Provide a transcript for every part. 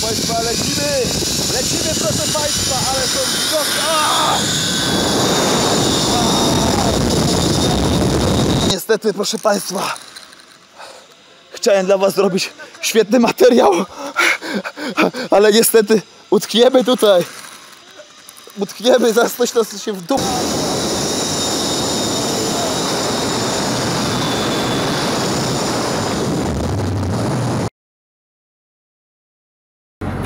Proszę Państwa, lecimy! Lecimy, proszę Państwa, ale są widoki. Niestety, proszę Państwa, chciałem dla Was zrobić świetny materiał, ale niestety utkniemy tutaj. Utkniemy, coś nas się w dół.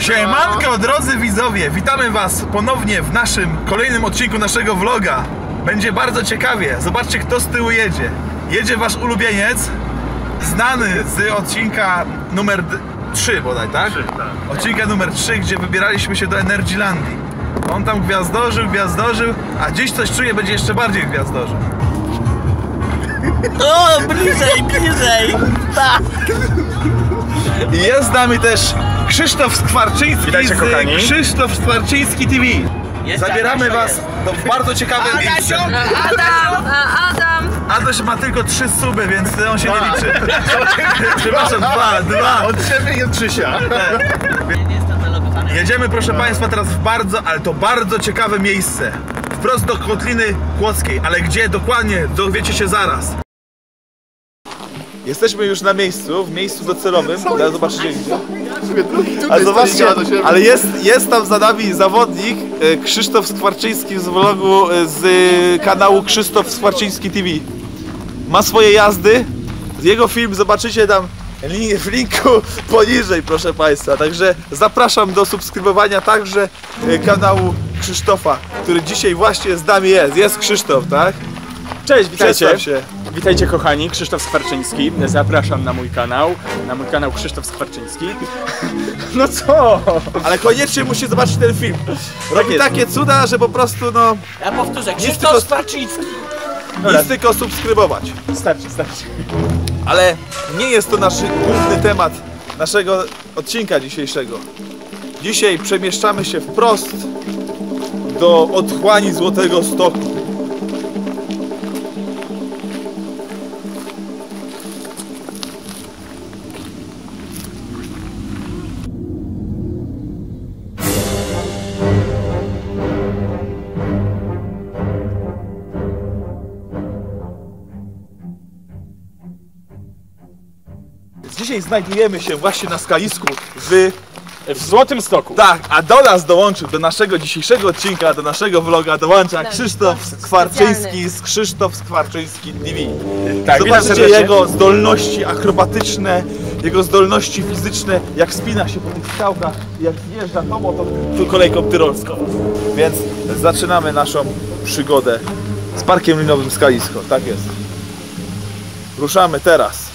Siemanko drodzy widzowie, witamy was ponownie w naszym kolejnym odcinku naszego vloga. Będzie bardzo ciekawie, zobaczcie kto z tyłu jedzie. Jedzie wasz ulubieniec, znany z odcinka numer 3 bodaj, tak? Odcinka numer 3, gdzie wybieraliśmy się do Energylandii. On tam gwiazdorzył, gwiazdorzył, a dziś coś czuję będzie jeszcze bardziej gwiazdorzył. O, bliżej, bliżej! Tak! Jest z nami też Krzysztof Skwarczyński Witajcie, z kochani. Krzysztof Skwarczyński TV. Jest Zabieramy Adasia, was do bardzo ciekawe miejsce. Adam, Adam, Adaś ma tylko trzy suby, więc on się nie liczy. Przepraszam, dwa, dwa. Od ciebie i od Krzysia. Jedziemy proszę Państwa teraz w bardzo, ale to bardzo ciekawe miejsce. Wprost do Kotliny Kłodzkiej, ale gdzie dokładnie, dowiecie się zaraz. Jesteśmy już na miejscu, w miejscu docelowym. Zaraz zobaczycie gdzie. Ale zobaczcie, ale jest, jest tam za nami zawodnik e, Krzysztof Skwarczyński z vlogu e, z e, kanału Krzysztof Skwarczyński TV. Ma swoje jazdy. Jego film zobaczycie tam li- w linku poniżej, proszę Państwa. Także zapraszam do subskrybowania także e, kanału Krzysztofa, który dzisiaj właśnie z nami jest. Jest Krzysztof, tak? Cześć, witajcie. Przedstaw się. Witajcie kochani, Krzysztof Skwarczyński. Zapraszam na mój kanał, na mój kanał Krzysztof Skwarczyński. No co? Ale koniecznie musicie zobaczyć ten film. Robi jest. takie cuda, że po prostu no Ja powtórzę, tylko- Krzysztof Sparczyński. nic tylko subskrybować. Starczy, starczy. Ale nie jest to nasz główny temat naszego odcinka dzisiejszego. Dzisiaj przemieszczamy się wprost do otchłani Złotego Stoku. Dzisiaj znajdujemy się właśnie na skalisku w W Złotym Stoku. Tak, a do nas dołączył, do naszego dzisiejszego odcinka, do naszego vloga dołącza Krzysztof Skwarczyński z Krzysztof Skwarczyński TV. Tak, Zobaczcie jego zdolności akrobatyczne, jego zdolności fizyczne, jak spina się po tych skałkach, jak zjeżdża tą oto tu kolejką tyrolską. Więc zaczynamy naszą przygodę z Parkiem Linowym Skalisko, tak jest. Ruszamy teraz.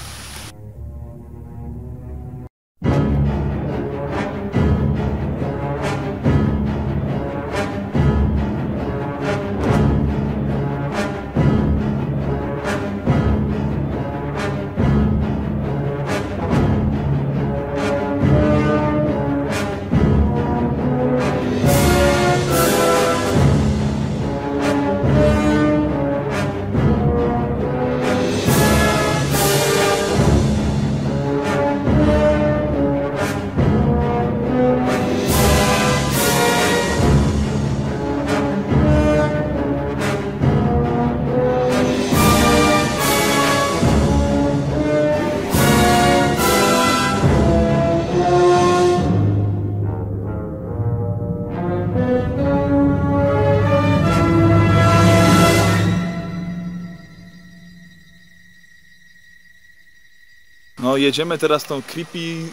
Jedziemy teraz tą creepy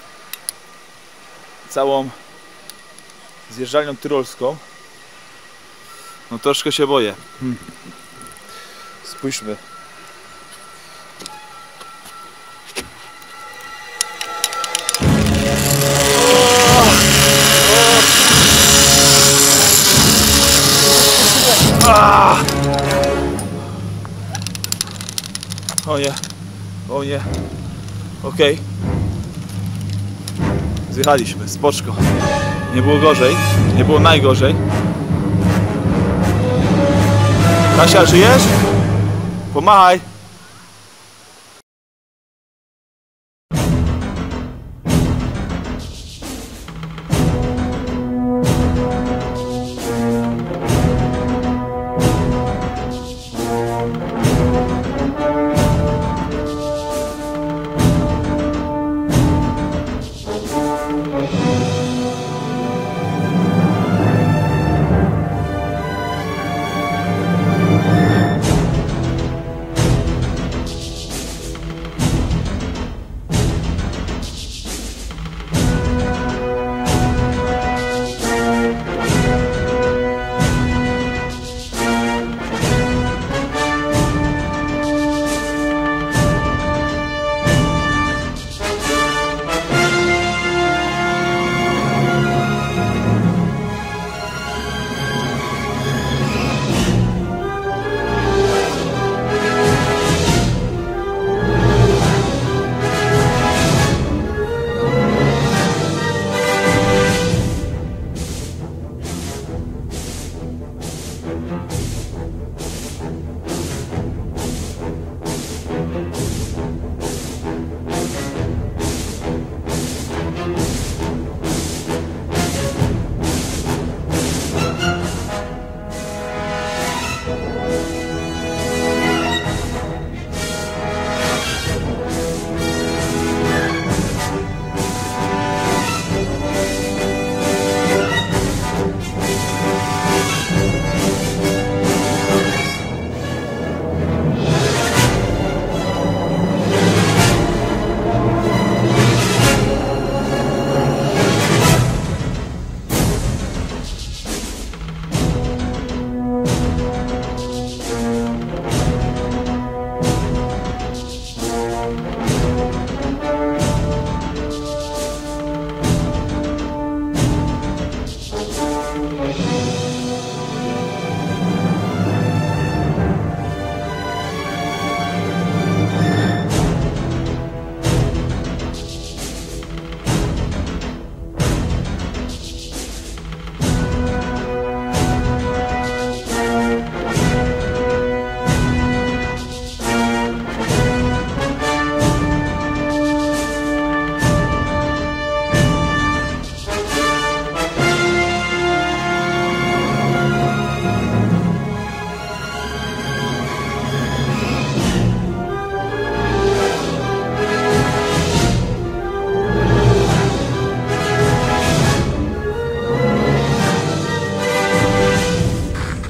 całą zjeżdżalnią tyrolską. No troszkę się boję. Hmm. Spójrzmy. O nie, o nie. Okej. Zjechaliśmy, spoczko. Nie było gorzej, nie było najgorzej. Kasia, żyjesz? Pomachaj.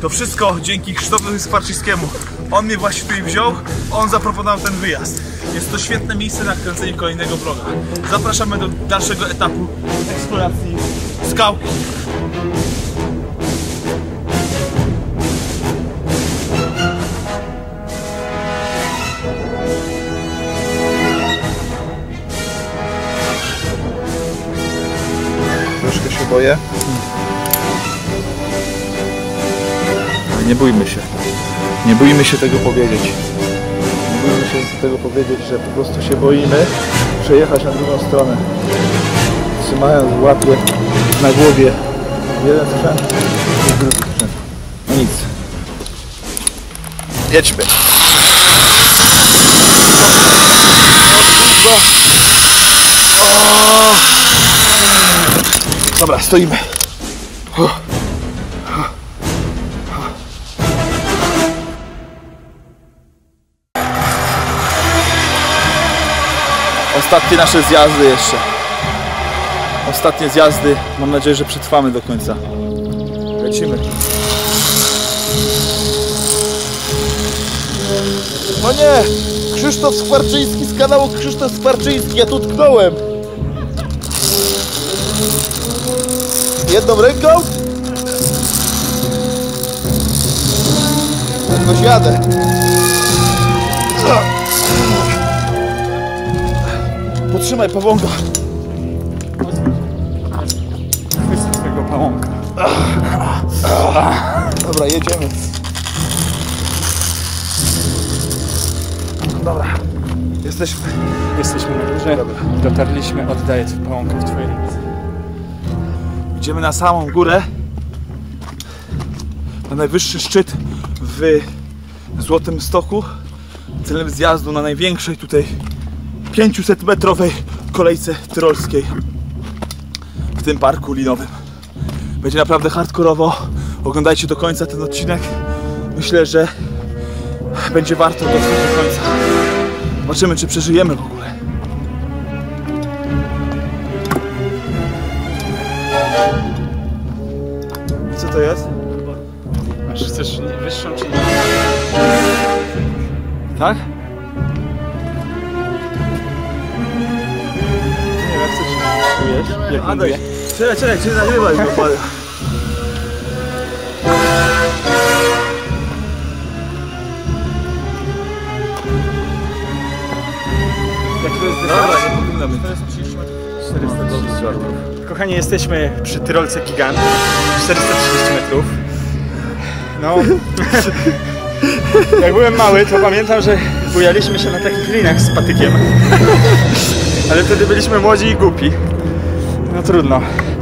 To wszystko dzięki Krzysztofowi Skwarczyńskiemu. On mnie właśnie tutaj wziął, on zaproponował ten wyjazd. Jest to świetne miejsce na kręcenie kolejnego vloga. Zapraszamy do dalszego etapu eksploracji skałki. Troszkę się boję. Nie bójmy się. Nie bójmy się tego powiedzieć. Nie bójmy się tego powiedzieć, że po prostu się boimy przejechać na drugą stronę. Trzymając w łapie na głowie jeden sprzęt i drugi sprzęt. Nic. Jedźmy. Dobra, stoimy. Ostatnie nasze zjazdy jeszcze. Ostatnie zjazdy. Mam nadzieję, że przetrwamy do końca. Lecimy. No nie! Krzysztof Skwarczyński z kanału Krzysztof Skwarczyński. Ja tu tknąłem. Jedną ręką? Jakoś jadę. Potrzymaj pawąga. Chwyć twojego pałąka. Dobra, jedziemy. Dobra. Jesteśmy. Jesteśmy na górze. Dotarliśmy, oddaję twój pałąka w twoje ręce. Idziemy na samą górę. Na najwyższy szczyt w Złotym Stoku. Celem zjazdu na największej tutaj 500-metrowej kolejce tyrolskiej w tym parku linowym. Będzie naprawdę hardkorowo. Oglądajcie do końca ten odcinek. Myślę, że będzie warto dotrwać do końca. Zobaczymy, czy przeżyjemy w ogóle. Co to jest? Masz chcesz wyższą czy nie? Tak? Czujesz? Jak mówię? Czekaj, czekaj, czy nagrywaj go. bo- Jak to jest Dobra, nie powinno być. 430 orłów. Kochani, jesteśmy przy Tyrolce Gigant. 430 metrów. No. Jak byłem mały, to pamiętam, że bujaliśmy się na takich linach z patykiem. Ale wtedy byliśmy młodzi i głupi. No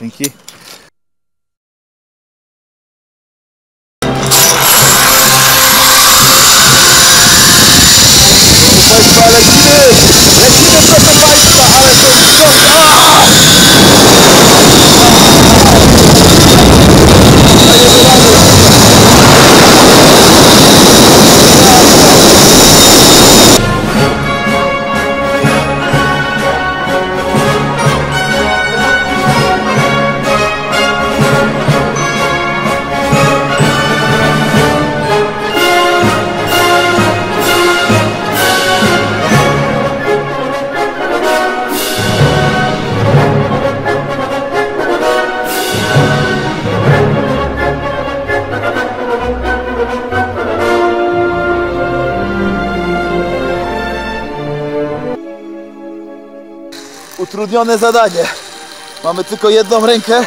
Dzięki. Utrudnione zadanie. Mamy tylko jedną rękę.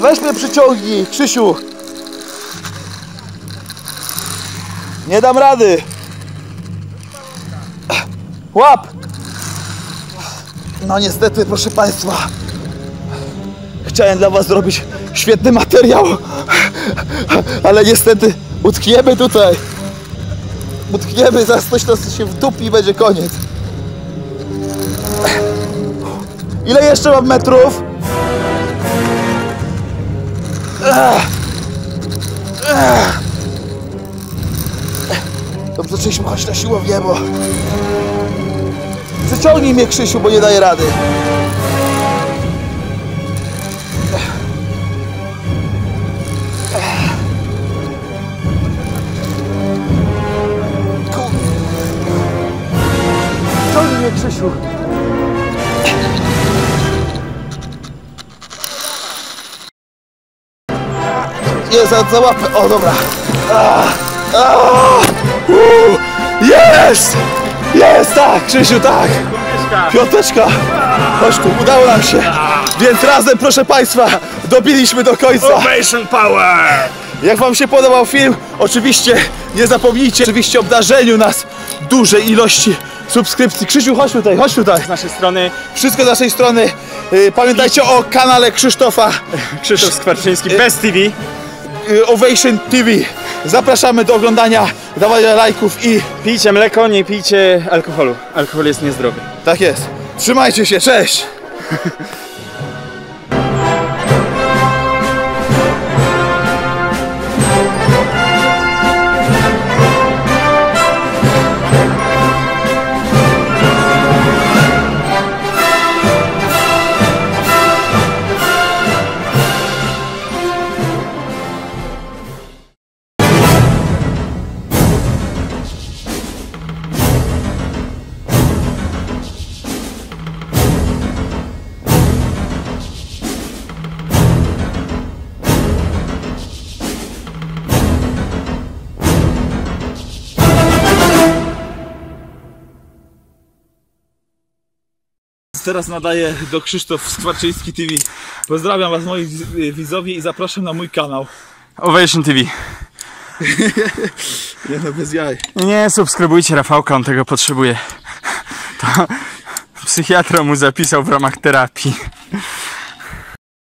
Weź mnie przyciągnij, Krzysiu. Nie dam rady. Łap. No niestety, proszę Państwa. Chciałem dla Was zrobić świetny materiał, ale niestety utkniemy tutaj. Utkniemy, zaraz coś nas się wdupi i będzie koniec. Ile jeszcze mam metrów? Dobrze, zaczęliśmy chodzić na siłownię, bo... Przyciągnij mnie, Krzysiu, bo nie daję rady. Kur- Ciągnij mnie, Krzysiu. Nie, za, za łapę. O, dobra. Jest! Jest, tak, Krzysiu, tak. Piąteczka. Chodź tu, udało nam się. Więc razem, proszę Państwa, dobiliśmy do końca. Ovation Power! Jak Wam się podobał film, oczywiście nie zapomnijcie oczywiście obdarzeniu nas dużej ilości subskrypcji. Krzysiu, chodź tutaj, chodź tutaj. Z naszej strony Wszystko z naszej strony. Y, Pamiętajcie o kanale Krzysztofa Krzysztof Skwarczyński, Best TV. Y, Ovation TV. Zapraszamy do oglądania, dawania lajków i Pijcie mleko, nie pijcie alkoholu. Alkohol jest niezdrowy. tak jest. Trzymajcie się, cześć! teraz nadaję do Krzysztof Skwarczyński TV. Pozdrawiam was moi wiz- widzowie i zapraszam na mój kanał. Ovation TV. Nie no, bez jaj. Nie, subskrybujcie Rafałka, on tego potrzebuje. To psychiatra mu zapisał w ramach terapii.